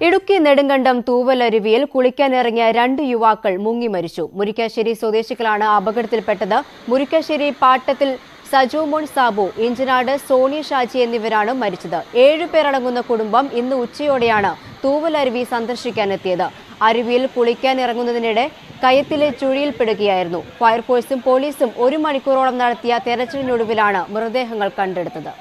ഇടുക്കി നെടുങ്കണ്ടം തൂവലരുവിയിൽ കുളിക്കാനിറങ്ങിയ രണ്ട് യുവാക്കൾ മുങ്ങി മരിച്ചു. മുരിക്കാശ്ശേരി സ്വദേശികളാണ് അപകടത്തിൽപ്പെട്ടത്. മുരിക്കാശ്ശേരി പാട്ടത്തിൽ സജോമോൻ സാബു ഇഞ്ചനാട് സോണി ഷാജി എന്നിവരാണ് മരിച്ചത്. ഏഴുപേരടങ്ങുന്ന കുടുംബം ഇന്ന് ഉച്ചയോടെയാണ് തൂവലരുവി സന്ദർശിക്കാനെത്തിയത്. അരുവിയിൽ കുളിക്കാനിറങ്ങുന്നതിനിടെ കയത്തിലെ ചുഴിയിൽപ്പെടുകയായിരുന്നു. ഫയർഫോഴ്സും പോലീസും ഒരു മണിക്കൂറോളം നടത്തിയ തെരച്ചിലിനൊടുവിലാണ് മൃതദേഹങ്ങൾ കണ്ടെടുത്തത്.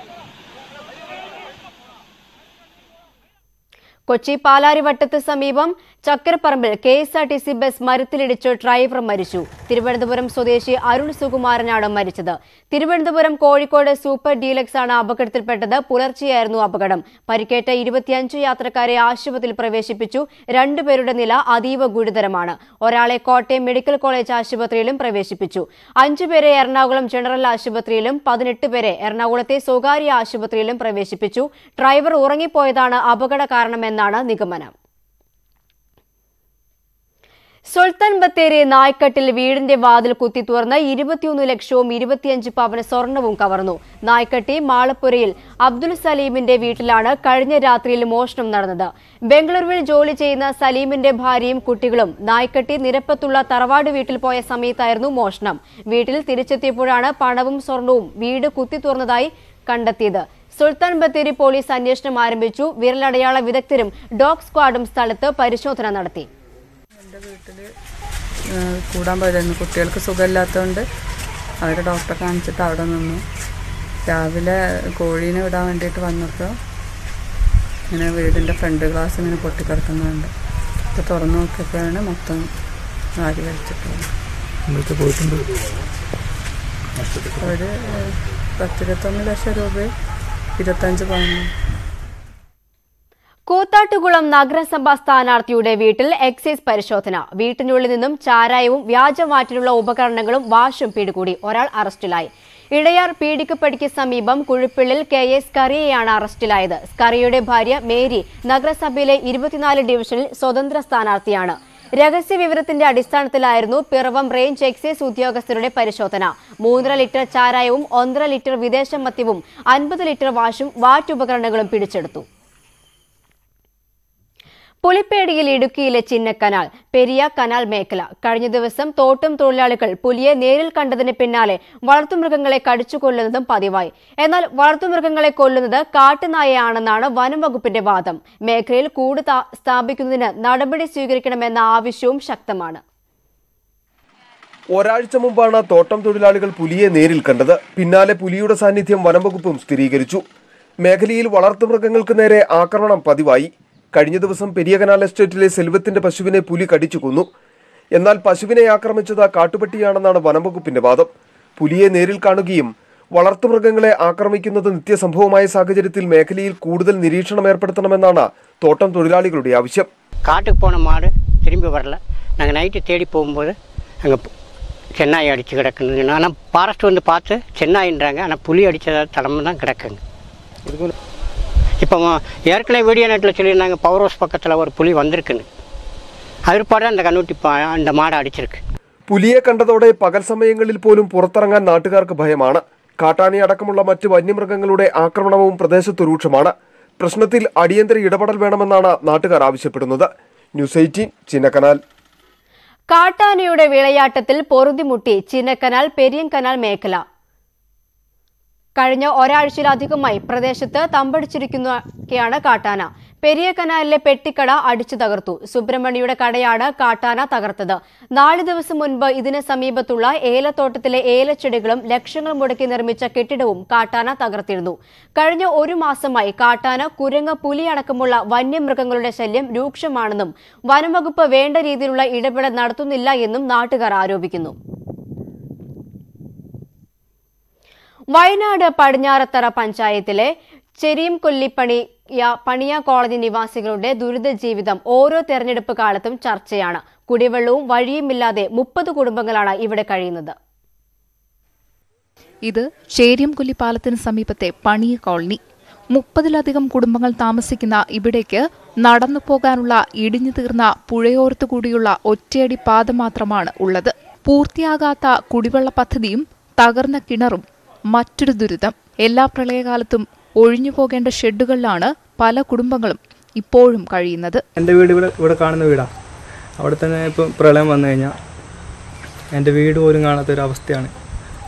കൊച്ചി പാലാരിവട്ടത്ത് സമീപം ചക്കരപ്പറമ്പിൽ K S R T C bus മരത്തിലിടിച്ച് driver മരിച്ചു. തിരുവനന്തപുരം സ്വദേശി അരുൺ സുകുമാരനാണ് മരിച്ചത്. തിരുവനന്തപുരം കോഴിക്കോട് സൂപ്പർ ഡീലക്സ് ആണ് അപകടത്തിൽപ്പെട്ടത്. പുലർച്ചെയായിരുന്നു അപകടം. പരിക്കേറ്റ ഇരുപത്തിയഞ്ച് യാത്രക്കാരെ ആശുപത്രിയിൽ പ്രവേശിപ്പിച്ചു. രണ്ടുപേരുടെ നില അതീവ ഗുരുതരമാണ്. ഒരാളെ കോട്ടയം മെഡിക്കൽ കോളേജ് ആശുപത്രിയിലും പ്രവേശിപ്പിച്ചു. അഞ്ചുപേരെ എറണാകുളം ജനറൽ ആശുപത്രിയിലും പതിനെട്ട് പേരെ എറണാകുളത്തെ സ്വകാര്യ ആശുപത്രിയിലും പ്രവേശിപ്പിച്ചു. ഡ്രൈവർ ഉറങ്ങിപ്പോയതാണ് അപകട കാരണമെന്നാണ് നിഗമനം. സുൽത്താൻ ബത്തേരി നായ്ക്കട്ടിൽ വീടിന്റെ വാതിൽ കുത്തി തുറന്ന് ഇരുപത്തിയൊന്ന് ലക്ഷവും ഇരുപത്തിയഞ്ച് പവന് സ്വർണവും കവർന്നു. നായ്ക്കട്ടി മാളപ്പുരയിൽ അബ്ദുൽ സലീമിന്റെ വീട്ടിലാണ് കഴിഞ്ഞ രാത്രിയിൽ മോഷണം നടന്നത്. ബംഗളൂരുവിൽ ജോലി ചെയ്യുന്ന സലീമിന്റെ ഭാര്യയും കുട്ടികളും നായ്ക്കട്ടി നിരപ്പത്തുള്ള തറവാട് വീട്ടിൽ പോയ സമയത്തായിരുന്നു മോഷണം. വീട്ടിൽ തിരിച്ചെത്തിയപ്പോഴാണ് പണവും സ്വർണവും വീട് കുത്തി തുറന്നതായി കണ്ടെത്തിയത്. സുൽത്താൻ ബത്തേരി പോലീസ് അന്വേഷണം ആരംഭിച്ചു. വിരലടയാള വിദഗ്ധരും ഡോഗ് സ്ക്വാഡും സ്ഥലത്ത് പരിശോധന നടത്തി. എന്റെ വീട്ടിൽ കൂടാൻ പോയതായിരുന്നു കുട്ടികൾക്ക് സുഖമില്ലാത്തതുകൊണ്ട് അവരെ ഡോക്ടറെ കാണിച്ചിട്ട് അവിടെ നിന്നു. രാവിലെ കോഴീനെ വിടാൻ വേണ്ടിയിട്ട് വന്നപ്പോൾ ഇങ്ങനെ വീടിന്റെ ഫ്രണ്ട് ഗ്ലാസ് ഇങ്ങനെ പൊട്ടിക്കിടക്കുന്നുണ്ട്. അപ്പോൾ തുറന്നു നോക്കിയപ്പോഴാണ് മൊത്തം വാരി വലിച്ചിട്ടുള്ളത്. അവർ ഒരു പത്തിരുപത്തൊന്ന് ലക്ഷം രൂപ ഇരുപത്തഞ്ച് പവനും. കൂത്താട്ടുകുളം നഗരസഭാ സ്ഥാനാർത്ഥിയുടെ വീട്ടിൽ എക്സൈസ് പരിശോധന. വീട്ടിനുള്ളിൽ നിന്നും ചാരായവും വ്യാജമാറ്റിനുള്ള ഉപകരണങ്ങളും വാഷും പിടികൂടി. ഒരാൾ അറസ്റ്റിലായി. ഇടയാർ പീടിക്കപ്പടിക്ക് സമീപം കുഴിപ്പിള്ളിൽ കെ എ കറിയയാണ് അറസ്റ്റിലായത്. സ്കറിയുടെ ഭാര്യ മേരി നഗരസഭയിലെ ഇരുപത്തിനാല് ഡിവിഷനിൽ സ്വതന്ത്ര സ്ഥാനാർത്ഥിയാണ്. രഹസ്യ വിവരത്തിന്റെ അടിസ്ഥാനത്തിലായിരുന്നു പിറവം റേഞ്ച് എക്സൈസ് ഉദ്യോഗസ്ഥരുടെ പരിശോധന. മൂന്നര ലിറ്റർ ചാരായവും ഒന്നര ലിറ്റർ വിദേശ മദ്യവും അൻപത് ലിറ്റർ വാഷും വാറ്റുപകരണങ്ങളും പിടിച്ചെടുത്തു. പുലിപ്പേടിയിൽ ഇടുക്കിയിലെ ചിന്നക്കനാൽ പെരിയ കനാൽ മേഖല. കഴിഞ്ഞ ദിവസം തോട്ടം തൊഴിലാളികൾ പുലിയെ നേരിൽ കണ്ടതിന് പിന്നാലെ വളർത്തുമൃഗങ്ങളെ കടിച്ചു കൊല്ലുന്നതും പതിവായി. എന്നാൽ വളർത്തുമൃഗങ്ങളെ കൊല്ലുന്നത് കാട്ടുനായയാണെന്നാണ് വനം വകുപ്പിന്റെ വാദം. മേഖലയിൽ കൂട് സ്ഥാപിക്കുന്നതിന് നടപടി സ്വീകരിക്കണമെന്ന ആവശ്യവും ശക്തമാണ്. ഒരാഴ്ച മുമ്പാണ് തോട്ടം തൊഴിലാളികൾ പുലിയെ നേരിൽ കണ്ടത്. പിന്നാലെ പുലിയുടെ സാന്നിധ്യം വനംവകുപ്പും സ്ഥിരീകരിച്ചു. മേഖലയിൽ വളർത്തുമൃഗങ്ങൾക്ക് നേരെ ആക്രമണം പതിവായി. കഴിഞ്ഞ ദിവസം പെരിയ കനാൽ എസ്റ്റേറ്റിലെ സെൽവത്തിന്റെ പശുവിനെ പുലി കടിച്ചു കൊന്നു എന്നാൽ പശുവിനെ ആക്രമിച്ചത് കാട്ടുപട്ടിയാണെന്നാണ് വനംവകുപ്പിന്റെ വാദം പുലിയെ നേരിൽ കാണുകയും വളർത്തുമൃഗങ്ങളെ ആക്രമിക്കുന്നത് നിത്യസംഭവമായ സാഹചര്യത്തിൽ മേഖലയിൽ കൂടുതൽ നിരീക്ഷണം ഏർപ്പെടുത്തണമെന്നാണ് തോട്ടം തൊഴിലാളികളുടെ ആവശ്യം காட்டுக்கு போன மாடு திரும்பி வரல நாங்கள் நைட்டு தேடி போகும்போது அங்கே சென்னாய் அடித்து கிடக்குன்னு ஆனால் ஃபாரஸ்ட் வந்து பார்த்து சென்னாயின்றாங்க ஆனால் புலி அடித்ததா தடம்பு தான் கிடக்குங்க இப்போ ஏற்கனவே வீடியோ நெட்டில் சொல்லியிருந்தாங்க பவர் ஹவுஸ் பக்கத்தில் ஒரு புலி வந்திருக்குன்னு அதுபாடு அந்த கண்ணுட்டி பா- அந்த மாடை அடிச்சிருக்கு പുലിയെ കണ്ടതോടെ പകൽ സമയങ്ങളിൽ പോലും പുറത്തിറങ്ങാൻ നാട്ടുകാർക്ക് ഭയമാണ് കാട്ടാനി അടക്കമുള്ള മറ്റ് വന്യമൃഗങ്ങളുടെ ആക്രമണവും പ്രദേശത്ത് രൂക്ഷമാണ് പ്രശ്നത്തിൽ അടിയന്തര ഇടപെടൽ വേണമെന്നാണ് നാട്ടുകാർ ആവശ്യപ്പെടുന്നത് ന്യൂസ് എയ്റ്റീൻ ചിന്നക്കനാൽ കാട്ടാനയുടെ വിളയാട്ടത്തിൽ പൊറുതിമുട്ടി ചിന്നക്കനാൽ പെരിയങ്കനാൽ മേഖല കഴിഞ്ഞ ഒരാഴ്ചയിലധികമായി പ്രദേശത്ത് തമ്പടിച്ചിരിക്കുന്നൊക്കെയാണ് കാട്ടാന. പെരിയ കനാലിലെ പെട്ടിക്കട അടിച്ചു തകർത്തു. സുബ്രഹ്മണ്യയുടെ കടയാണ് കാട്ടാന തകർത്തത്. നാല് ദിവസം മുൻപ് ഇതിന് സമീപത്തുള്ള ഏലത്തോട്ടത്തിലെ ഏലച്ചെടികളും ലക്ഷങ്ങൾ മുടക്കി നിർമ്മിച്ച കെട്ടിടവും കാട്ടാന തകർത്തിരുന്നു. കഴിഞ്ഞ ഒരു മാസമായി കാട്ടാന കുരങ്ങ് പുലി അടക്കമുള്ള വന്യമൃഗങ്ങളുടെ ശല്യം രൂക്ഷമാണെന്നും വനംവകുപ്പ് വേണ്ട രീതിയിലുള്ള ഇടപെടൽ നടത്തുന്നില്ല എന്നും നാട്ടുകാർ ആരോപിക്കുന്നു. വയനാട് പടിഞ്ഞാറത്തറ പഞ്ചായത്തിലെ ചെരിയും കൊല്ലിപ്പണി പണിയ കോളനി നിവാസികളുടെ ദുരിത ജീവിതം ഓരോ തെരഞ്ഞെടുപ്പ് കാലത്തും ചർച്ചയാണ്. കുടിവെള്ളവും വഴിയുമില്ലാതെ മുപ്പത് കുടുംബങ്ങളാണ് ഇവിടെ കഴിയുന്നത്. ഇത് ചേരിയം കൊല്ലിപ്പാലത്തിന് സമീപത്തെ പണിയ കോളനി. മുപ്പതിലധികം കുടുംബങ്ങൾ താമസിക്കുന്ന ഇവിടേക്ക് നടന്നു പോകാനുള്ള ഇടിഞ്ഞു തീർന്ന പുഴയോർത്തു കൂടിയുള്ള ഒറ്റയടി പാത മാത്രമാണ് ഉള്ളത്. പൂർത്തിയാകാത്ത കുടിവെള്ള പദ്ധതിയും തകർന്ന കിണറും മറ്റൊരു ദുരിതം. എല്ലാ പ്രളയകാലത്തും ഒഴിഞ്ഞു പോകേണ്ട ഷെഡുകളിലാണ് പല കുടുംബങ്ങളും ഇപ്പോഴും കഴിയുന്നത്. എന്റെ വീട് ഇവിടെ ഇവിടെ കാണുന്ന വീടാണ് അവിടെ തന്നെ ഇപ്പം പ്രളയം വന്നു കഴിഞ്ഞാൽ എന്റെ വീട് പോലും കാണാത്ത ഒരു അവസ്ഥയാണ്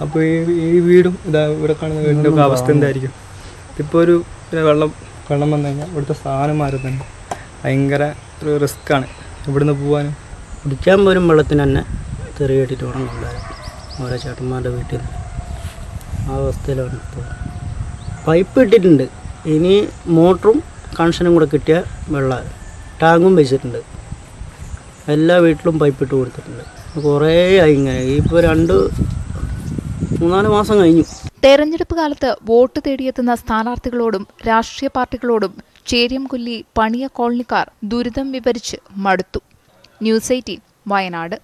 അപ്പോൾ ഈ ഈ വീടും ഇതാ ഇവിടെ കാണുന്ന വീടിന്റെ ഒക്കെ അവസ്ഥ എന്തായിരിക്കും? ഇപ്പോൾ ഒരു വെള്ളം വെള്ളം വന്നു കഴിഞ്ഞാൽ ഇവിടുത്തെ സാധനം മാറി തന്നെ. ഭയങ്കര ഒരു റിസ്ക്കാണ് ഇവിടുന്ന് പോകാനും കുടിക്കാൻ പോലും വെള്ളത്തിന് തന്നെ തെറി കെട്ടിട്ട് വേണം കൊണ്ടുവരാൻ ഓരോ ചേട്ടന്മാരുടെ വീട്ടിൽ. നിന്ന് ആ അവസ്ഥയിലാണ് ഇപ്പോൾ. പൈപ്പ് ഇട്ടിട്ടുണ്ട്. ഇനി മോട്ടറും കണക്ഷനും കൂടെ കിട്ടിയ വെള്ളം ടാങ്കും വെച്ചിട്ടുണ്ട്. എല്ലാ വീട്ടിലും പൈപ്പ് ഇട്ട് കൊടുത്തിട്ടുണ്ട്. കുറേ ആയി ഇങ്ങനെ. ഇപ്പോൾ രണ്ട് മൂന്നാൽ മാസം കഴിഞ്ഞു. തെരഞ്ഞെടുപ്പ് കാലത്ത് വോട്ട് തേടിയെത്തുന്ന സ്ഥാനാർത്ഥികളോടും രാഷ്ട്രീയ പാർട്ടികളോടും ചേരിയംകൊല്ലി പണിയ കോളനിക്കാർ ദുരിതം വിവരിച്ച് മടുത്തു. News eighteen Wayanad.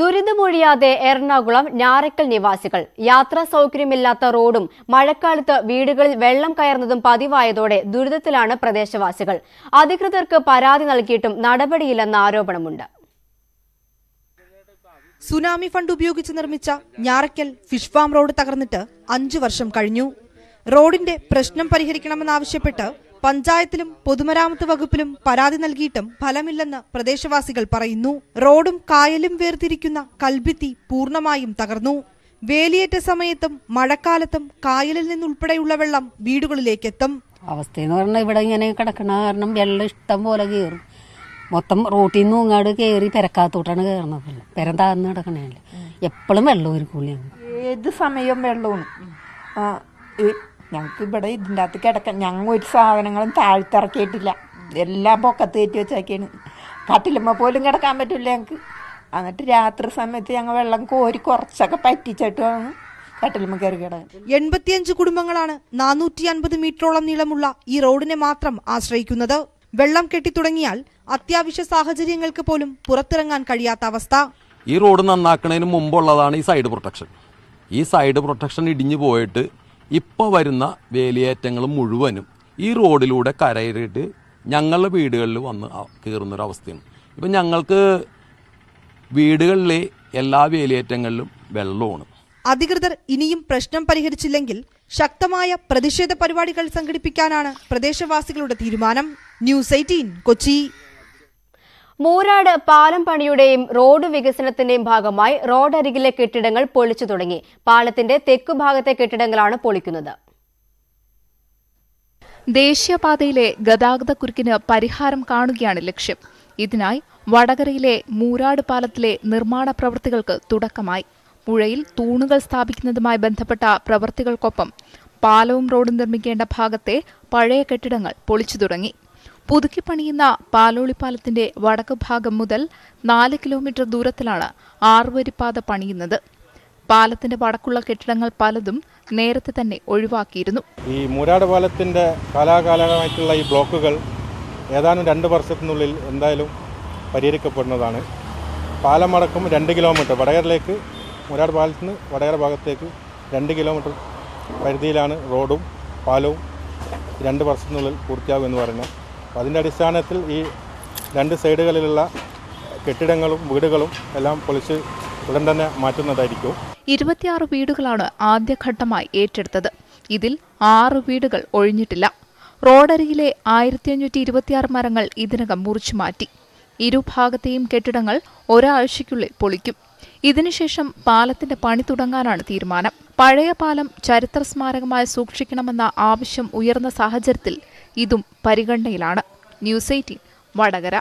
ദുരിതമൊഴിയാതെ Ernakulam Njarakkal നിവാസികൾ. യാത്രാ സൗകര്യമില്ലാത്ത റോഡും മഴക്കാലത്ത് വീടുകളിൽ വെള്ളം കയറുന്നതും പതിവായതോടെ ദുരിതത്തിലാണ് പ്രദേശവാസികൾ. അധികൃതർക്ക് പരാതി നൽകിയിട്ടും നടപടിയില്ലെന്ന ആരോപണമുണ്ട്. സുനാമി ഫണ്ട് ഉപയോഗിച്ച് നിർമ്മിച്ച ഞാറയ്ക്കൽ ഫിഷ് ഫാം റോഡ് തകർന്നിട്ട് അഞ്ചു വർഷം കഴിഞ്ഞു. റോഡിന്റെ പ്രശ്നം പരിഹരിക്കണമെന്നാവശ്യപ്പെട്ട് പഞ്ചായത്തിലും പൊതുമരാമത്ത് വകുപ്പിലും പരാതി നൽകിയിട്ടും ഫലമില്ലെന്ന് പ്രദേശവാസികൾ പറയുന്നു. റോഡും കായലും വേർതിരിക്കുന്ന കൽഭിത്തി പൂർണമായും തകർന്നു. വേലിയേറ്റ സമയത്തും മഴക്കാലത്തും കായലിൽ നിന്നുൾപ്പെടെയുള്ള വെള്ളം വീടുകളിലേക്കെത്തും. അവസ്ഥയെന്ന് പറഞ്ഞാൽ ഇവിടെ ഇങ്ങനെ കിടക്കണ കാരണം വെള്ളം ഇഷ്ടം പോലെ കയറും മൊത്തം റോട്ടിൽ നിന്ന് ഇങ്ങാട് കയറി പെരക്കാത്തോട്ടാണ് കയറണത് പെരം താഴ്ന്ന് കിടക്കണല്ലേ എപ്പോഴും വെള്ളം ഒരു കൂലിയാണ് ഏത് സമയം വെള്ളമാണ്. ഞങ്ങൾക്ക് ഇവിടെ ഇതിന്റെ അകത്ത് കിടക്കാൻ ഞങ്ങൾ ഒരു സാധനങ്ങളും താഴ്ത്തിറക്കിയിട്ടില്ല. എല്ലാം പൊക്കത്ത് കയറ്റി വെച്ചേക്കാണ്. കട്ടിലുമ്മ പോലും കിടക്കാൻ പറ്റില്ല ഞങ്ങൾക്ക് എന്നിട്ട് രാത്രി സമയത്ത് ഞങ്ങൾ വെള്ളം കോരി കുറച്ചൊക്കെ പറ്റിച്ചിട്ടാണ് കട്ടിലുമ്മ കയറി കിടക്കുന്നത് എൺപത്തിയഞ്ച് കുടുംബങ്ങളാണ് നാനൂറ്റി അൻപത് മീറ്ററോളം നീളമുള്ള ഈ റോഡിനെ മാത്രം ആശ്രയിക്കുന്നത്. വെള്ളം കെട്ടിത്തുടങ്ങിയാൽ അത്യാവശ്യ സാഹചര്യങ്ങൾക്ക് പോലും പുറത്തിറങ്ങാൻ കഴിയാത്ത അവസ്ഥ. ഈ റോഡ് നന്നാക്കുന്നതിന് മുമ്പുള്ളതാണ് ഈ സൈഡ് പ്രൊട്ടക്ഷൻ. ഈ സൈഡ് പ്രൊട്ടക്ഷൻ ഇടിഞ്ഞു പോയിട്ട് ഇപ്പോൾ വരുന്ന വേലിയേറ്റങ്ങൾ മുഴുവനും ഈ റോഡിലൂടെ കരയിട്ട് ഞങ്ങളുടെ വീടുകളിൽ വന്ന് കയറുന്നൊരവസ്ഥയാണ്. ഇപ്പം ഞങ്ങൾക്ക് വീടുകളിലെ എല്ലാ വേലിയേറ്റങ്ങളിലും വെള്ളമാണ്. അധികൃതർ ഇനിയും പ്രശ്നം പരിഹരിച്ചില്ലെങ്കിൽ ശക്തമായ പ്രതിഷേധ പരിപാടികൾ സംഘടിപ്പിക്കാനാണ് പ്രദേശവാസികളുടെ തീരുമാനം. News eighteen Kochi. മൂരാട് പാലം പണിയുടെയും റോഡ് വികസനത്തിന്റെയും ഭാഗമായി റോഡരികിലെ കെട്ടിടങ്ങൾ പൊളിച്ചു തുടങ്ങി. പാലത്തിന്റെ തെക്കു ഭാഗത്തെ കെട്ടിടങ്ങളാണ് പൊളിക്കുന്നത്. ദേശീയപാതയിലെ ഗതാഗതക്കുരുക്കിന് പരിഹാരം കാണുകയാണ് ലക്ഷ്യം. ഇതിനായി വടകരയിലെ മൂരാട് പാലത്തിലെ നിർമ്മാണ പ്രവൃത്തികൾക്ക് തുടക്കമായി. പുഴയിൽ തൂണുകൾ സ്ഥാപിക്കുന്നതുമായി ബന്ധപ്പെട്ട പ്രവൃത്തികൾക്കൊപ്പം പാലവും റോഡും നിർമ്മിക്കേണ്ട ഭാഗത്തെ പഴയ കെട്ടിടങ്ങൾ പൊളിച്ചു തുടങ്ങി. പുതുക്കി പണിയുന്ന പാലോളിപ്പാലത്തിന്റെ വടക്ക് ഭാഗം മുതൽ നാല് കിലോമീറ്റർ ദൂരത്തിലാണ് ആറുവരിപ്പാത പണിയുന്നത്. പാലത്തിന്റെ വടക്കുള്ള കെട്ടിടങ്ങൾ പലതും നേരത്തെ തന്നെ ഒഴിവാക്കിയിരുന്നു. ഈ മൂരാട് പാലത്തിന്റെ കാലാകാലമായിട്ടുള്ള ഈ ബ്ലോക്കുകൾ ഏതാനും രണ്ട് വർഷത്തിനുള്ളിൽ എന്തായാലും പരിഹരിക്കപ്പെടുന്നതാണ്. പാലം അടക്കം രണ്ട് കിലോമീറ്റർ വടകരയിലേക്ക് മൂരാട് പാലത്തിന് വടകര ഭാഗത്തേക്ക് രണ്ട് കിലോമീറ്റർ പരിധിയിലാണ് റോഡും പാലവും രണ്ട് വർഷത്തിനുള്ളിൽ പൂർത്തിയാകുമെന്ന് പറയുന്നത്. അപ്പോൾ അതിന്റെ അടിസ്ഥാനത്തിൽ ഈ രണ്ട് സൈഡുകളിലുള്ള കെട്ടിടങ്ങളും വീടുകളും എല്ലാം പൊളിച്ച് ഉടൻ തന്നെ മാറ്റുന്നതായിരിക്കും. ഇരുപത്തിയാറ് വീടുകളാണ് ആദ്യഘട്ടമായി ഏറ്റെടുത്തത്. ഇതിൽ ആറ് വീടുകൾ ഒഴിഞ്ഞിട്ടില്ല. റോഡരികിലെ ആയിരത്തി അഞ്ഞൂറ്റി ഇരുപത്തിയാറ് മരങ്ങൾ ഇതിനകം മുറിച്ചു മാറ്റി. ഇരുഭാഗത്തെയും കെട്ടിടങ്ങൾ ഒരാഴ്ചയ്ക്കുള്ളിൽ പൊളിക്കും. ഇതിനുശേഷം പാലത്തിന്റെ പണി തുടങ്ങാനാണ് തീരുമാനം. പഴയ പാലം ചരിത്ര സ്മാരകമായി സൂക്ഷിക്കണമെന്ന ആവശ്യം ഉയർന്ന സാഹചര്യത്തിൽ ഇതും പരിഗണനയിലാണ്. News eighteen Vadakara.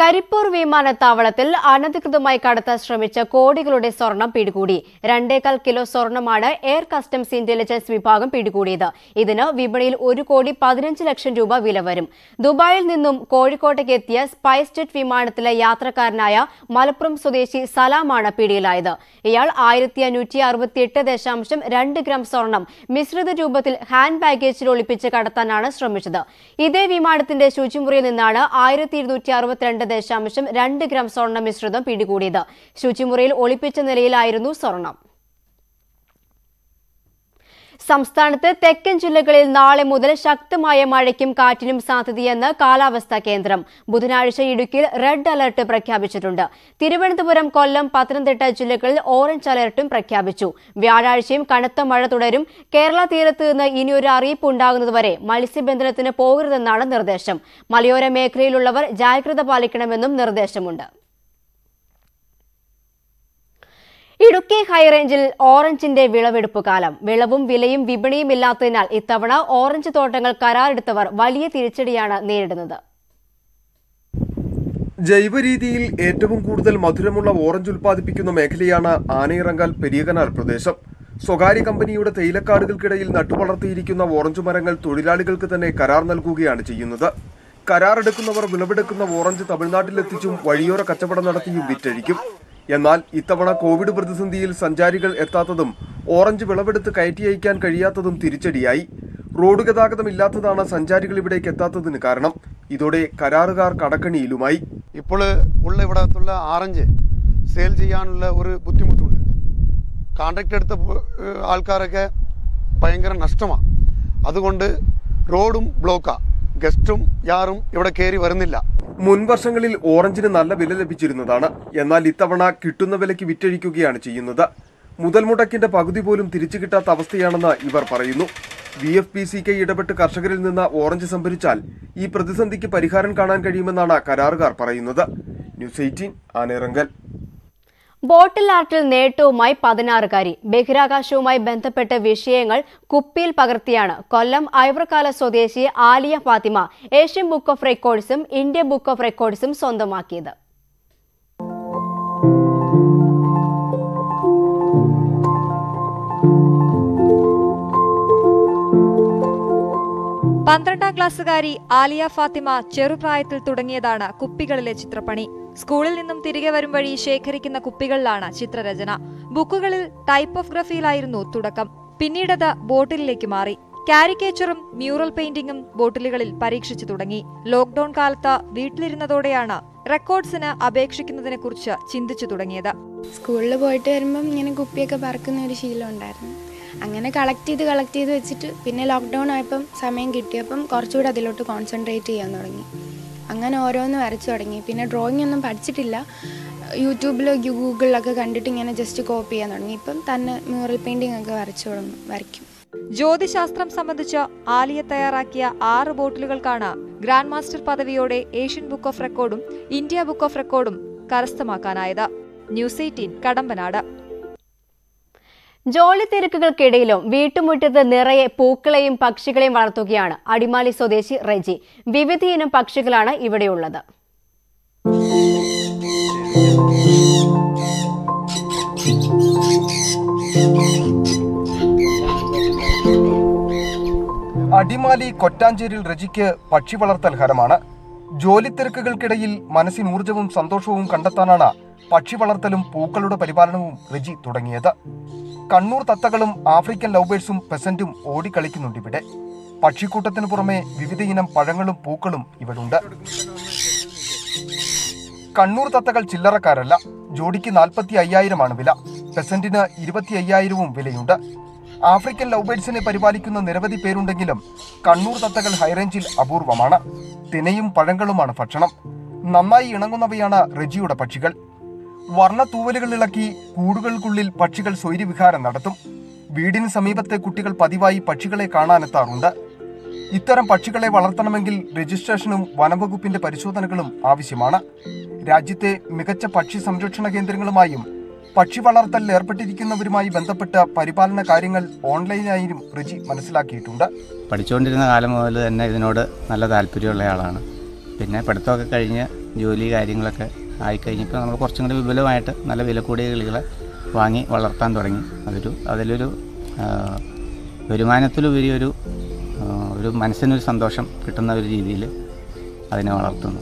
കരിപ്പൂർ വിമാനത്താവളത്തിൽ അനധികൃതമായി കടത്താൻ ശ്രമിച്ച കോടികളുടെ സ്വർണം പിടികൂടി. രണ്ടേകാൽ കിലോ സ്വർണമാണ് എയർ കസ്റ്റംസ് ഇന്റലിജൻസ് വിഭാഗം പിടികൂടിയത്. ഇതിന് വിപണിയിൽ ഒരു കോടി പതിനഞ്ച് ലക്ഷം രൂപ വില വരും. ദുബായിൽ നിന്നും കോഴിക്കോട്ടേക്ക് എത്തിയ സ്പൈസ് ജെറ്റ് വിമാനത്തിലെ യാത്രക്കാരനായ മലപ്പുറം സ്വദേശി സലാമാണ് പിടിയിലായത്. ഇയാൾ ആയിരത്തി അഞ്ഞൂറ്റി അറുപത്തിയെട്ട് ദശാംശം രണ്ട് ഗ്രാം സ്വർണം മിശ്രിത രൂപത്തിൽ ഹാൻഡ് ബാഗേജിൽ ഒളിപ്പിച്ച് കടത്താനാണ് ശ്രമിച്ചത്. ഇതേ വിമാനത്തിന്റെ ശുചിമുറിയിൽ നിന്നാണ് ആയിരത്തി ഇരുന്നൂറ്റി അറുപത്തിരണ്ട് ദശാംശം രണ്ട് ഗ്രാം സ്വർണ മിശ്രിതം പിടികൂടിയത്. ശുചിമുറിയിൽ ഒളിപ്പിച്ച നിലയിലായിരുന്നു സ്വർണം. സംസ്ഥാനത്ത് തെക്കൻ ജില്ലകളിൽ നാളെ മുതൽ ശക്തമായ മഴയ്ക്കും കാറ്റിനും സാധ്യതയെന്ന് കാലാവസ്ഥാ കേന്ദ്രം ബുധനാഴ്ച ഇടുക്കിയിൽ റെഡ് അലർട്ട് പ്രഖ്യാപിച്ചിട്ടുണ്ട്. തിരുവനന്തപുരം കൊല്ലം പത്തനംതിട്ട ജില്ലകളിൽ ഓറഞ്ച് അലർട്ടും പ്രഖ്യാപിച്ചു. വ്യാഴാഴ്ചയും കനത്ത മഴ തുടരും. കേരള തീരത്ത് നിന്ന് ഇനിയൊരു അറിയിപ്പ് ഉണ്ടാകുന്നതുവരെ മത്സ്യബന്ധനത്തിന് പോകരുതെന്നാണ് നിർദ്ദേശം. മലയോര മേഖലയിലുള്ളവർ ജാഗ്രത പാലിക്കണമെന്നും നിർദ്ദേശമുണ്ട്. ഇടുക്കി ഹൈറേഞ്ചിൽ ഓറഞ്ചിന്റെ വിളവെടുപ്പ് കാലം. വിളവും വിലയും വിപണിയും ഇല്ലാത്തതിനാൽ ഇത്തവണ ഓറഞ്ച് തോട്ടങ്ങൾ കരാറെടുത്തവർ വലിയ തിരിച്ചടിയാണ് നേരിടുന്നത്. ജൈവ രീതിയിൽ ഏറ്റവും കൂടുതൽ മധുരമുള്ള ഓറഞ്ച് ഉൽപ്പാദിപ്പിക്കുന്ന മേഖലയാണ് ആനയിറങ്കാൽ പെരിയകനാൽ പ്രദേശം. സ്വകാര്യ കമ്പനിയുടെ തേയിലക്കാടുകൾക്കിടയിൽ നട്ടുവളർത്തിയിരിക്കുന്ന ഓറഞ്ച് മരങ്ങൾ തൊഴിലാളികൾക്ക് തന്നെ കരാർ നൽകുകയാണ് ചെയ്യുന്നത്. കരാറെടുക്കുന്നവർ വിളവെടുക്കുന്ന ഓറഞ്ച് തമിഴ്നാട്ടിലെത്തിച്ചും വഴിയോര കച്ചവടം നടത്തിയും വിറ്റഴിക്കും. എന്നാൽ ഇത്തവണ കോവിഡ് പ്രതിസന്ധിയിൽ സഞ്ചാരികൾ എത്താത്തതും ഓറഞ്ച് വിളവെടുത്ത് കയറ്റി അയക്കാൻ കഴിയാത്തതും തിരിച്ചടിയായി. റോഡ് ഗതാഗതമില്ലാത്തതാണ് സഞ്ചാരികൾ ഇവിടേക്ക് എത്താത്തതിന് കാരണം. ഇതോടെ കരാറുകാർ കടക്കണിയിലുമായി. ഇപ്പോൾ ഉള്ള ഇവിടത്തുള്ള ആറഞ്ച് സെയിൽ ചെയ്യാനുള്ള ഒരു ബുദ്ധിമുട്ടുണ്ട്. കോൺട്രാക്ട് എടുത്ത ആൾക്കാരൊക്കെ ഭയങ്കര നഷ്ടമാണ് അതുകൊണ്ട് റോഡും ബ്ലോക്കാണ് ഗസ്റ്റും യാറും ഇവിടെ കയറി വരുന്നില്ല. മുൻ വർഷങ്ങളിൽ ഓറഞ്ചിന് നല്ല വില ലഭിച്ചിരുന്നതാണ്. എന്നാൽ ഇത്തവണ കിട്ടുന്ന വിലയ്ക്ക് വിറ്റഴിക്കുകയാണ് ചെയ്യുന്നത്. മുതൽ മുടക്കിന്റെ പകുതി പോലും തിരിച്ചു കിട്ടാത്ത അവസ്ഥയാണെന്ന് ഇവർ പറയുന്നു. V F P C K ഇടപെട്ട് കർഷകരിൽ നിന്ന് ഓറഞ്ച് സംഭരിച്ചാൽ ഈ പ്രതിസന്ധിക്ക് പരിഹാരം കാണാൻ കഴിയുമെന്നാണ് കരാറുകാർ പറയുന്നത്. ന്യൂസ് എയ്റ്റീൻ ആനേറങ്കൽ ബോട്ടിൽ ആർട്ടിൽ നേട്ടവുമായി പതിനാറുകാരി. ബഹിരാകാശവുമായി ബന്ധപ്പെട്ട വിഷയങ്ങൾ കുപ്പിയിൽ പകർത്തിയാണ്. കൊല്ലം ഐവർക്കാല സ്വദേശി Aliya Fathima Asian book of റെക്കോർഡ്സും India book of റെക്കോർഡ്സും സ്വന്തമാക്കിയത്. പന്ത്രണ്ടാം ക്ലാസ്സുകാരി ആലിയ ഫാത്തിമ ചെറുപ്രായത്തിൽ തുടങ്ങിയതാണ് കുപ്പികളിലെ ചിത്രപ്പണി. സ്കൂളിൽ നിന്നും തിരികെ വരും വഴി ശേഖരിക്കുന്ന കുപ്പികളിലാണ് ചിത്രരചന. ബുക്കുകളിൽ ടൈപ്പ് ഓഫ് ഗ്രഫിയിലായിരുന്നു തുടക്കം. പിന്നീടത് ബോട്ടിലിലേക്ക് മാറി. കാരിക്കേച്ചറും മ്യൂറൽ പെയിന്റിംഗും ബോട്ടിലുകളിൽ പരീക്ഷിച്ചു തുടങ്ങി. ലോക്ക്ഡൌൺ കാലത്ത് വീട്ടിലിരുന്നതോടെയാണ് റെക്കോർഡ്സിന് അപേക്ഷിക്കുന്നതിനെ കുറിച്ച് ചിന്തിച്ചു തുടങ്ങിയത്. സ്കൂളിൽ പോയിട്ട് വരുമ്പം ഇങ്ങനെ കുപ്പിയൊക്കെ പറക്കുന്ന ഒരു ശീലം ഉണ്ടായിരുന്നു. അങ്ങനെ കളക്ട് ചെയ്ത് കളക്ട് ചെയ്ത് വെച്ചിട്ട് പിന്നെ ലോക്ക്ഡൗൺ ആയപ്പം സമയം കിട്ടിയപ്പം കുറച്ചുകൂടി അതിലോട്ട് കോൺസെൻട്രേറ്റ് ചെയ്യാൻ തുടങ്ങി. അങ്ങനെ ഓരോന്ന് വരച്ചു തുടങ്ങി. പിന്നെ ഡ്രോയിങ് ഒന്നും പഠിച്ചിട്ടില്ല. യൂട്യൂബിലോ ഗൂഗിളിലൊക്കെ കണ്ടിട്ട് ഇങ്ങനെ ജസ്റ്റ് കോപ്പി ചെയ്യാൻ തുടങ്ങി. ഇപ്പം തന്നെ മ്യൂറൽ പെയിന്റിംഗ് ഒക്കെ വരച്ചു തുടങ്ങും വരയ്ക്കും. ജ്യോതിശാസ്ത്രം സംബന്ധിച്ച് ആലിയ തയ്യാറാക്കിയ ആറ് ബോട്ടിലുകൾക്കാണ് ഗ്രാൻഡ് മാസ്റ്റർ പദവിയോടെ ഏഷ്യൻ ബുക്ക് ഓഫ് റെക്കോർഡും ഇന്ത്യ ബുക്ക് ഓഫ് റെക്കോർഡും കരസ്ഥമാക്കാനായത്. News eighteen Kadampanad. ജോലി തിരക്കുകൾക്കിടയിലും വീട്ടുമുറ്റത്ത് നിറയെ പൂക്കളെയും പക്ഷികളെയും വളർത്തുകയാണ് അടിമാലി സ്വദേശി റെജി. വിവിധയിനം പക്ഷികളാണ് ഇവിടെയുള്ളത്. അടിമാലി കൊറ്റാഞ്ചേരിൽ രജിക്ക് പക്ഷി വളർത്തൽ ഹരമാണ്. ജോലി തിരക്കുകൾക്കിടയിൽ മനസ്സിന് ഊർജവും സന്തോഷവും കണ്ടെത്താനാണ് പക്ഷി വളർത്തലും പൂക്കളുടെ പരിപാലനവും റിജി തുടങ്ങിയത്. കണ്ണൂർ തത്തകളും ആഫ്രിക്കൻ ലൗബേഴ്സും പെസന്റും ഓടിക്കളിക്കുന്നുണ്ട് ഇവിടെ. പക്ഷിക്കൂട്ടത്തിന് പുറമെ വിവിധയിനം പഴങ്ങളും പൂക്കളും ഇവിടുണ്ട്. കണ്ണൂർ തത്തകൾ ചില്ലറക്കാരല്ല. ജോഡിക്ക് നാൽപ്പത്തി അയ്യായിരമാണ് വില. പെസന്റിന് ഇരുപത്തി അയ്യായിരവും വിലയുണ്ട്. ആഫ്രിക്കൻ ലൗബേഡ്സിനെ പരിപാലിക്കുന്ന നിരവധി പേരുണ്ടെങ്കിലും കണ്ണൂർ തത്തകൾ ഹൈറേഞ്ചിൽ അപൂർവമാണ്. തിനയും പഴങ്ങളുമാണ് ഭക്ഷണം. നന്നായി ഇണങ്ങുന്നവയാണ് റെജിയുടെ പക്ഷികൾ. വർണ തൂവലുകൾ ഇളക്കി കൂടുകൾക്കുള്ളിൽ പക്ഷികൾ സ്വൈര്യവിഹാരം നടത്തും. വീടിന് സമീപത്തെ കുട്ടികൾ പതിവായി പക്ഷികളെ കാണാനെത്താറുണ്ട്. ഇത്തരം പക്ഷികളെ വളർത്തണമെങ്കിൽ രജിസ്ട്രേഷനും വനംവകുപ്പിന്റെ പരിശോധനകളും ആവശ്യമാണ്. രാജ്യത്തെ മികച്ച പക്ഷി സംരക്ഷണ കേന്ദ്രങ്ങളുമായും പക്ഷി വളർത്തലിൽ ഏർപ്പെട്ടിരിക്കുന്നവരുമായി ബന്ധപ്പെട്ട പരിപാലന കാര്യങ്ങൾ ഓൺലൈനായും റിജി മനസ്സിലാക്കിയിട്ടുണ്ട്. പഠിച്ചുകൊണ്ടിരുന്ന കാലം മുതൽ തന്നെ ഇതിനോട് നല്ല താല്പര്യമുള്ള ആളാണ്. പിന്നെ പഠിത്തമൊക്കെ കഴിഞ്ഞ് ജോലി കാര്യങ്ങളൊക്കെ ആയിക്കഴിഞ്ഞപ്പോൾ നമ്മൾ കുറച്ചും കൂടി വിപുലമായിട്ട് നല്ല വില കൂടിയ കിളികളെ വാങ്ങി വളർത്താൻ തുടങ്ങി. അതൊരു അതിലൊരു വരുമാനത്തിലുപരി ഒരു ഒരു മനസ്സിനൊരു സന്തോഷം കിട്ടുന്ന ഒരു രീതിയിൽ അതിനെ വളർത്തുന്നു.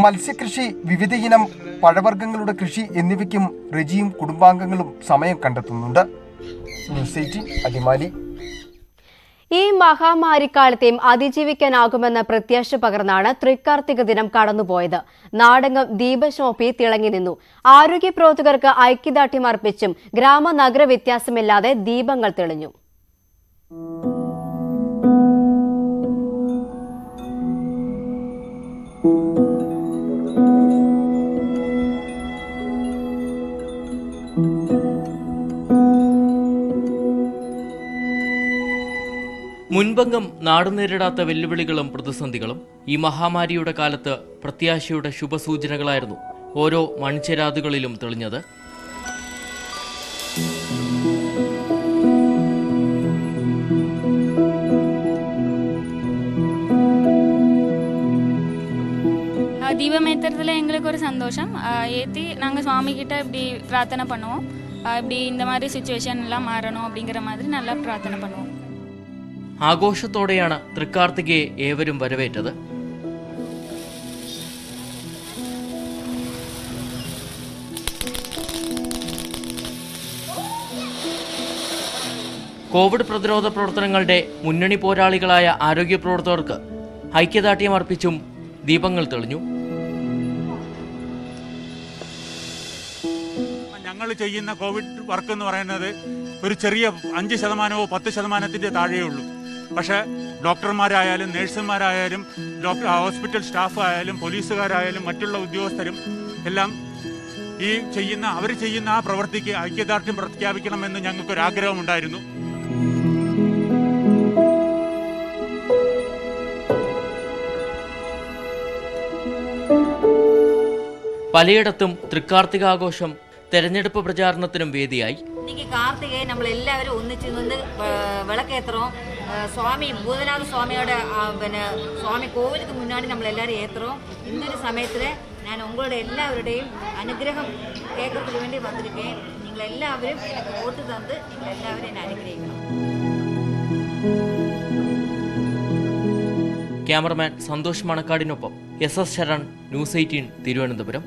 മത്സ്യകൃഷി വിവിധയിനം പഴവർഗങ്ങളുടെ കൃഷി എന്നിവയ്ക്കും റിജിയും കുടുംബാംഗങ്ങളും സമയം കണ്ടെത്തുന്നുണ്ട്. News eighteen Adimali. ഈ മഹാമാരിക്കാലത്തെയും അതിജീവിക്കാനാകുമെന്ന പ്രത്യാശ പകർന്നാണ് തൃക്കാർത്തിക ദിനം കടന്നുപോയത്. നാടെങ്ങും ദീപശോഭി തിളങ്ങി നിന്നു. ആരോഗ്യ പ്രവർത്തകർക്ക് ഐക്യദാർഢ്യം അർപ്പിച്ചും ഗ്രാമ നഗര വ്യത്യാസമില്ലാതെ ദീപങ്ങൾ തെളിഞ്ഞു. മുൻപങ്കം നാട് നേരിടാത്ത വെല്ലുവിളികളും പ്രതിസന്ധികളും ഈ മഹാമാരിയുടെ കാലത്ത് പ്രത്യാശയുടെ ശുഭസൂചനകളായിരുന്നു ഓരോ മൺചെരാതുകളിലും തെളിഞ്ഞത് ஆஹ் தீபம் ஏற்றுறதுல எங்களுக்கு ஒரு சந்தோஷம் ஆஹ் ஏற்றி நாங்கள் சுவாமி கிட்ட இப்படி பிரார்த்தனை பண்ணுவோம் ஆஹ் இப்படி இந்த மாதிரி சுச்சுவேஷன் எல்லாம் மாறணும் அப்படிங்கிற மாதிரி நல்லா பிரார்த்தனை பண்ணுவோம் ആഘോഷത്തോടെയാണ് തൃക്കാർത്തികയെ ഏവരും വരവേറ്റത്. കോവിഡ് പ്രതിരോധ പ്രവർത്തനങ്ങളുടെ മുന്നണി പോരാളികളായ ആരോഗ്യ പ്രവർത്തകർക്ക് ഐക്യദാർഢ്യം അർപ്പിച്ചും ദീപങ്ങൾ തെളിഞ്ഞു. ഞങ്ങൾ ചെയ്യുന്ന കോവിഡ് വർക്ക് എന്ന് പറയുന്നത് ഒരു ചെറിയ അഞ്ച് ശതമാനമോ പത്ത് ശതമാനത്തിന്റെ താഴെയേ ഉള്ളൂ. പക്ഷേ ഡോക്ടർമാരായാലും നേഴ്സുമാരായാലും ഡോക്ടർ ഹോസ്പിറ്റൽ സ്റ്റാഫായാലും പോലീസുകാരായാലും മറ്റുള്ള ഉദ്യോഗസ്ഥരും എല്ലാം ഈ ചെയ്യുന്ന അവർ ചെയ്യുന്ന ആ പ്രവൃത്തിക്ക് ഐക്യദാർഢ്യം പ്രഖ്യാപിക്കണമെന്ന് ഞങ്ങൾക്കൊരാഗ്രഹമുണ്ടായിരുന്നു. പലയിടത്തും തൃക്കാർത്തികാഘോഷം തെരഞ്ഞെടുപ്പ് പ്രചാരണത്തിനും വേദിയായി. കാർത്തികയെ നമ്മൾ എല്ലാവരും ഒന്നിച്ചു നിന്ന് വിളക്കേത്രവും സ്വാമി ഭൂതനാഥ സ്വാമിയുടെ പിന്നെ സ്വാമി കോവിലുക്ക് മുന്നാടി നമ്മളെല്ലാവരും ഏത്രവും ഇന്നൊരു സമയത്തിൽ ഞാൻ ഉങ്ങളുടെ എല്ലാവരുടെയും അനുഗ്രഹം കേൾക്കത്തിന് വേണ്ടി വന്നിരിക്കുകയും നിങ്ങളെല്ലാവരും എനിക്ക് വോട്ട് തന്ന് നിങ്ങളെല്ലാവരും എന്നെ അനുഗ്രഹിക്കണം. Cameraman Santhosh മണക്കാടിനൊപ്പം S S Saran news eighteen Thiruvananthapuram.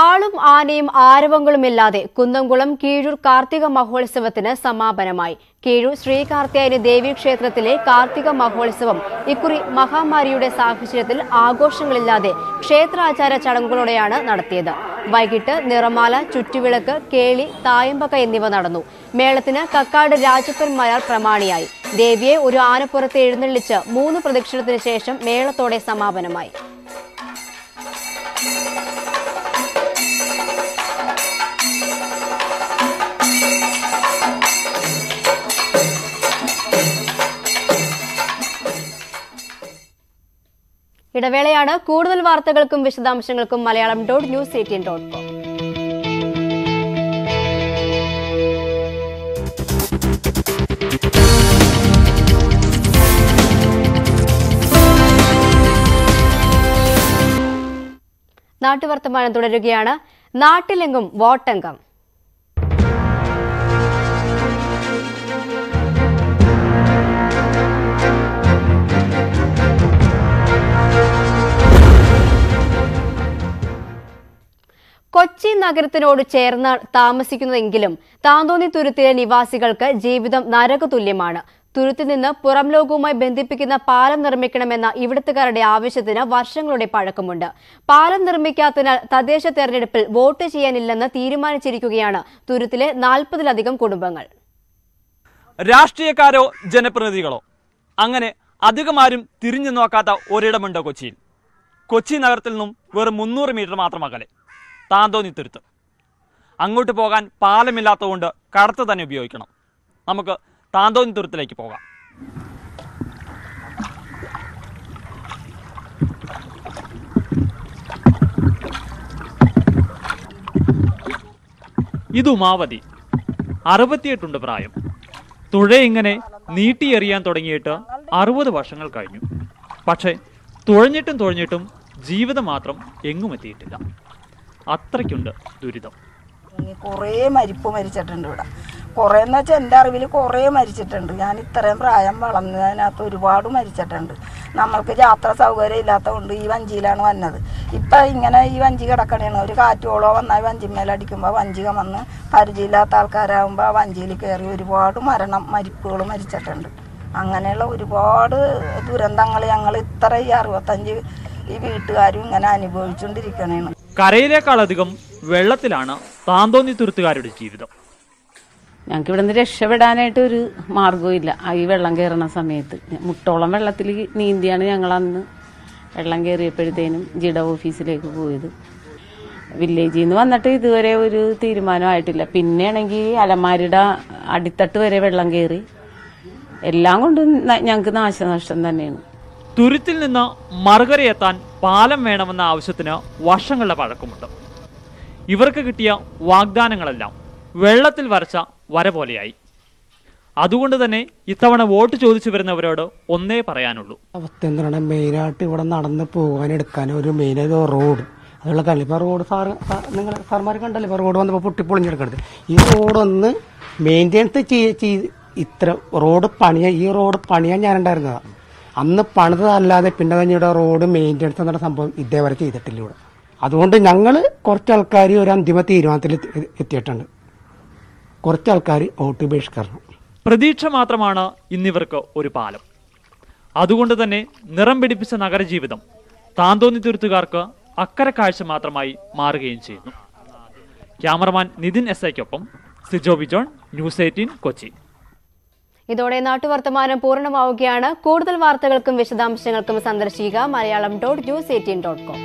ആളും ആനയും ആരവങ്ങളുമില്ലാതെ കുന്നംകുളം കീഴൂർ കാർത്തിക മഹോത്സവത്തിന് സമാപനമായി. കീഴൂർ ശ്രീ കാർത്തിയായനി ദേവീക്ഷേത്രത്തിലെ കാർത്തിക മഹോത്സവം ഇക്കുറി മഹാമാരിയുടെ സാഹചര്യത്തിൽ ആഘോഷങ്ങളില്ലാതെ ക്ഷേത്രാചാര ചടങ്ങുകളോടെയാണ് നടത്തിയത്. വൈകിട്ട് നിറമാല ചുറ്റുവിളക്ക് കേളി തായമ്പക എന്നിവ നടന്നു. മേളത്തിന് കക്കാട് രാജപ്പൻ പ്രമാണിയായി. ദേവിയെ ഒരു ആനപ്പുറത്ത് എഴുന്നള്ളിച്ച് മൂന്ന് പ്രദക്ഷിണത്തിന് ശേഷം മേളത്തോടെ സമാപനമായി. ഇടവേളയാണ് കൂടുതൽ വാർത്തകൾക്കും വിശദാംശങ്ങൾക്കും Malayalam dot news eighteen dot com. നാട്ടുവർത്തമാനം തുടരുകയാണ്. നാട്ടിലെങ്ങും വോട്ടംഗം കൊച്ചി നഗരത്തിനോട് ചേർന്ന് താമസിക്കുന്നതെങ്കിലും താന്തോന്നി തുരുത്തിലെ നിവാസികൾക്ക് ജീവിതം നരകതുല്യമാണ്. തുരുത്തിൽ നിന്ന് പുറം ലോകവുമായി ബന്ധിപ്പിക്കുന്ന പാലം നിർമ്മിക്കണമെന്ന ഇവിടുത്തുകാരുടെ ആവശ്യത്തിന് വർഷങ്ങളുടെ പഴക്കമുണ്ട്. പാലം നിർമ്മിക്കാത്തതിനാൽ തദ്ദേശ തെരഞ്ഞെടുപ്പിൽ വോട്ട് ചെയ്യാനില്ലെന്ന് തീരുമാനിച്ചിരിക്കുകയാണ് തുരുത്തിലെ നാൽപ്പതിലധികം കുടുംബങ്ങൾ. രാഷ്ട്രീയക്കാരോ ജനപ്രതിനിധികളോ? അങ്ങനെ അധികമാരും തിരിഞ്ഞു നോക്കാത്ത ഒരിടമുണ്ട് കൊച്ചിയിൽ. കൊച്ചി നഗരത്തിൽ നിന്നും വെറും മുന്നൂറ് മീറ്റർ മാത്രം അകലെ. താന്തോന്നിത്തുരുത്ത് അങ്ങോട്ട് പോകാൻ പാലമില്ലാത്തതുകൊണ്ട് കടത്ത് തന്നെ ഉപയോഗിക്കണം. നമുക്ക് താന്തോന്നി തുരുത്തിലേക്ക് പോകാം. ഇത് ഉമാവതി. അറുപത്തിയെട്ടുണ്ട് പ്രായം. തുഴ ഇങ്ങനെ നീട്ടിയെറിയാൻ തുടങ്ങിയിട്ട് അറുപത് വർഷങ്ങൾ കഴിഞ്ഞു. പക്ഷേ തുഴഞ്ഞിട്ടും തുഴഞ്ഞിട്ടും ജീവിതം മാത്രം എങ്ങും എത്തിയിട്ടില്ല. അത്രയ്ക്കുണ്ട് ദുരിതം. കുറേ മരിപ്പ് മരിച്ചിട്ടുണ്ട് ഇവിടെ. കുറേ എന്ന് വെച്ചാൽ എന്റെ അറിവിൽ കുറേ മരിച്ചിട്ടുണ്ട്. ഞാൻ ഇത്രയും പ്രായം വളർന്നതിനകത്ത് ഒരുപാട് മരിച്ചിട്ടുണ്ട്. നമ്മൾക്ക് യാത്ര സൗകര്യം ഇല്ലാത്തതുകൊണ്ട് ഈ വഞ്ചിയിലാണ് വന്നത്. ഇപ്പം ഇങ്ങനെ ഈ വഞ്ചി കിടക്കണേണ്. ഒരു കാറ്റോളോ വന്നാൽ വഞ്ചിമേലടിക്കുമ്പോൾ വഞ്ചി വന്ന് പരിചയമില്ലാത്ത ആൾക്കാരാകുമ്പോൾ ആ വഞ്ചിയിൽ കയറി ഒരുപാട് മരണം മരിപ്പുകൾ മരിച്ചിട്ടുണ്ട്. അങ്ങനെയുള്ള ഒരുപാട് ദുരന്തങ്ങൾ ഞങ്ങൾ ഇത്ര ഈ അറുപത്തഞ്ച് ഈ വീട്ടുകാരും ഇങ്ങനെ അനുഭവിച്ചുകൊണ്ടിരിക്കണേണ് കരയിലേക്കാളധികം വെള്ളത്തിലാണ് താന്തോന്നി തുരുത്തുകാരുടെ ജീവിതം. ഞങ്ങൾക്ക് ഇവിടെ നിന്ന് രക്ഷപ്പെടാനായിട്ട് ഒരു മാർഗവും ഇല്ല. ഈ വെള്ളം കയറുന്ന സമയത്ത്. മുട്ടോളം വെള്ളത്തിൽ നീന്തിയാണ് ഞങ്ങൾ അന്ന് വെള്ളം കയറിയപ്പോഴത്തേനും ജിഡ ഓഫീസിലേക്ക് പോയത്. വില്ലേജിൽ നിന്ന് വന്നിട്ട് ഇതുവരെ ഒരു തീരുമാനമായിട്ടില്ല പിന്നെയാണെങ്കിൽ അലമാരിയുടെ അടിത്തട്ട് വരെ വെള്ളം കയറി എല്ലാം കൊണ്ടും ഞങ്ങൾക്ക് നാശനഷ്ടം തന്നെയാണ്. തുരുത്തിൽ നിന്ന് മറുകരയെത്താൻ പാലം വേണമെന്ന ആവശ്യത്തിന് വർഷങ്ങളുടെ പഴക്കമുണ്ട്. ഇവർക്ക് കിട്ടിയ വാഗ്ദാനങ്ങളെല്ലാം വെള്ളത്തിൽ വരച്ച വര പോലെയായി. അതുകൊണ്ട് തന്നെ ഇത്തവണ വോട്ട് ചോദിച്ചു വരുന്നവരോട് ഒന്നേ പറയാനുള്ളൂ. എന്താണ് മെയിനായിട്ട് ഇവിടെ നടന്ന് പോകാൻ എടുക്കാൻ ഒരു മെയിൻ റോഡ് അതുള്ള കളി റോഡ് സാർ നിങ്ങൾ സാർമാർ കണ്ടല്ലേ? റോഡ് വന്നപ്പോൾ പൊട്ടിപ്പൊളിഞ്ഞെടുക്കരുത് ഈ റോഡൊന്ന് മെയിന്റെനൻസ് ചെയ്ത് ഇത്ര റോഡ് പണിയാൻ ഈ റോഡ് പണിയാൻ ഞാനുണ്ടായിരുന്നതാണ് അന്ന് പണിതല്ലാതെ പിന്നെ തന്നെ ഇവിടെ റോഡ് മെയിന്റെനൻസ് എന്ന സംഭവം ഇതേവരെ ചെയ്തിട്ടില്ല ഇവിടെ. അതുകൊണ്ട് ഞങ്ങൾ കുറച്ച് ആൾക്കാർ ഒരു അന്തിമ തീരുമാനത്തിൽ എത്തിയിട്ടുണ്ട് കുറച്ച് ആൾക്കാർ വോട്ട് ബഹിഷ്കരണം പ്രതീക്ഷ മാത്രമാണ് ഇന്നിവർക്ക് ഒരു പാലം. അതുകൊണ്ട് തന്നെ നിറം പിടിപ്പിച്ച നഗരജീവിതം താന്തോന്നി തുരുത്തുകാർക്ക് അക്കരെ കാഴ്ച മാത്രമായി മാറുകയും ചെയ്യുന്നു. ക്യാമറമാൻ നിതിൻ എസ് ഐക്കൊപ്പം സിജോ ബിജോൺ ന്യൂസ് എയ്റ്റീൻ കൊച്ചി. ഇതോടെ നാട്ടുവർത്തമാനം പൂർണമാവുകയാണ്. കൂടുതൽ വാർത്തകൾക്കും വിശദാംശങ്ങൾക്കും സന്ദർശിക്കുക Malayalam dot news eighteen dot com